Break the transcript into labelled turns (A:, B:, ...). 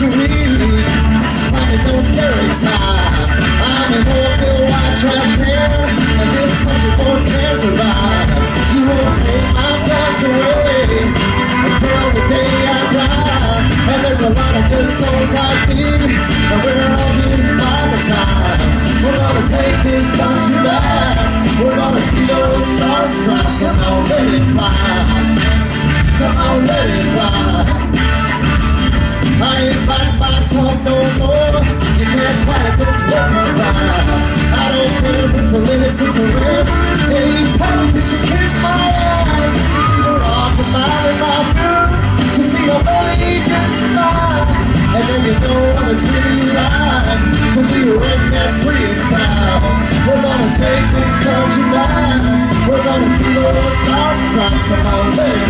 A: to read Find me no stereotype I'm an old white trash man And this country boy can't survive You won't take my guns away. Until the day I die. And there's a lot of good souls like me. And we're all just by the time. We're gonna take this country back. We're gonna see those stars strike Come on, let it fly. Come on, let it fly talk no more. You can't quiet this broken flies. I don't care if it's political correct. Hey, politics, you kiss my ass. You're off the mile in my boots to see a belly get fly. And then you know what a tree line to be a redneck free and proud. We're gonna take this country back. We're gonna see the on, let it fly. Come on, let